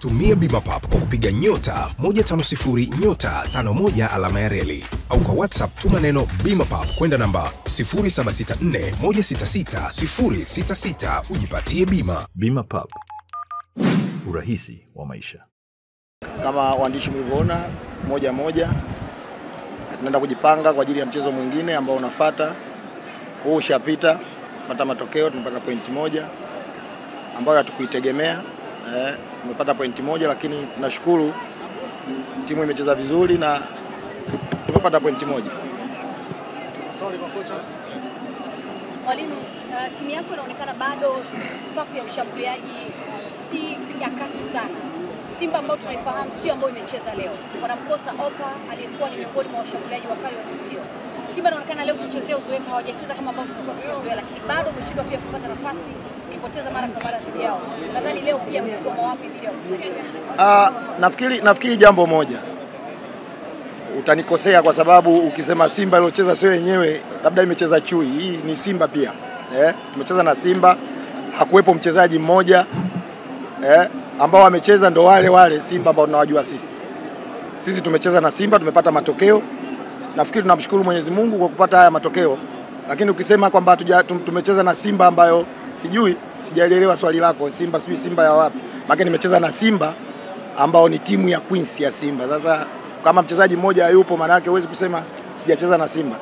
Tumia Bima Pap kwa kupiga nyota 150 nyota 51 alama ya reli au kwa WhatsApp tuma neno Bima Pap kwenda namba 0764166066 ujipatie bima. Bima Pap, urahisi wa maisha. Kama waandishi mlivyoona, moja moja tunaenda kujipanga kwa ajili ya mchezo mwingine ambao unafata. Huu ushapita, pata matokeo, tumepata pointi moja ambayo hatukuitegemea. Eh, tumepata pointi moja, lakini tunashukuru timu imecheza vizuri na tumepata pointi moja. Mwalimu, uh, timu yako inaonekana bado safu ya ushambuliaji uh, si ya kasi sana. Simba ambayo tunaifahamu sio ambayo imecheza leo, wanamkosa Oka aliyekuwa ni miongoni mwa washambuliaji wakali wa timu hiyo. Simba inaonekana leo kuchezea uzoefu, hawajacheza kama ambao tulikuwa tumezoea, lakini bado umeshindwa pia kupata nafasi, ukipoteza mara kwa mara dhidi yao. Nadhani leo pia mmekwama wapi dhidi ya wapinzani? Ah, nafikiri nafikiri jambo moja utanikosea kwa sababu ukisema Simba iliocheza sio yenyewe, labda imecheza chui. Hii ni Simba pia eh, tumecheza na Simba, hakuwepo mchezaji mmoja eh, ambao wamecheza ndo wale wale Simba ambao tunawajua sisi. Sisi tumecheza na Simba, tumepata matokeo. Nafikiri tunamshukuru Mwenyezi Mungu kwa kupata haya matokeo, lakini ukisema kwamba tumecheza na Simba ambayo sijui, sijaelewa swali lako. Simba sijui Simba ya wapi? Maana nimecheza na Simba ambao ni timu ya Queens ya Simba. Sasa kama mchezaji mmoja hayupo, maana yake huwezi kusema sijacheza na Simba.